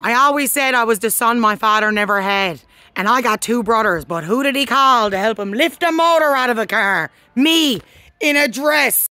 I always said I was the son my father never had. And I got two brothers, but who did he call to help him lift a motor out of a car? Me, in a dress.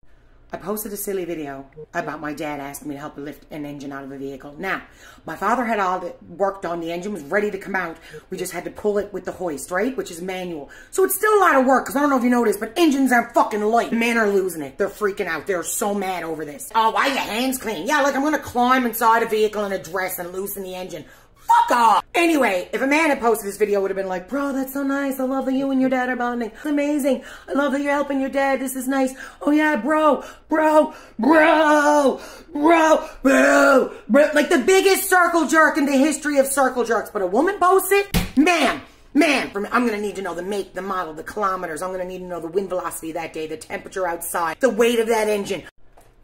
I posted a silly video about my dad asking me to help lift an engine out of a vehicle. Now, my father had all the work done. The engine was ready to come out. We just had to pull it with the hoist, right? Which is manual. So it's still a lot of work, because I don't know if you noticed, but engines aren't fucking light. Men are losing it. They're freaking out. They're so mad over this. Oh, why are your hands clean? Yeah, like I'm to climb inside a vehicle in a dress and loosen the engine. Fuck off! Anyway, if a man had posted this video, would have been like, bro, that's so nice. I love that you and your dad are bonding. It's amazing. I love that you're helping your dad. This is nice. Oh yeah, bro, bro, bro, bro, bro, bro. Like the biggest circle jerk in the history of circle jerks. But a woman posts it? Man, Man, from, I'm going to need to know the make, the model, the kilometers. I'm going to need to know the wind velocity that day, the temperature outside, the weight of that engine.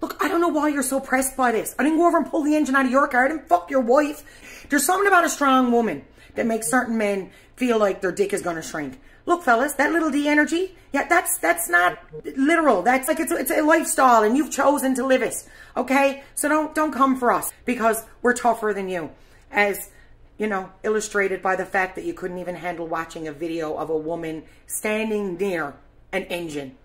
Look, I don't know why you're so pressed by this. I didn't go over and pull the engine out of your car. I didn't fuck your wife. There's something about a strong woman that makes certain men feel like their dick is going to shrink. Look, fellas, that little D energy, yeah, that's that's not literal. That's like it's it's a lifestyle, and you've chosen to live it. Okay, so don't don't come for us because we're tougher than you, as you know, illustrated by the fact that you couldn't even handle watching a video of a woman standing near an engine.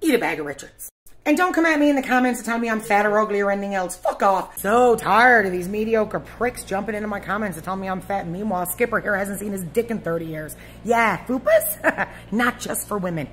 Eat a bag of Richards. And don't come at me in the comments and tell me I'm fat or ugly or anything else. Fuck off. So tired of these mediocre pricks jumping into my comments and telling me I'm fat. Meanwhile, Skipper here hasn't seen his dick in 30 years. Yeah, fupas? Not just for women.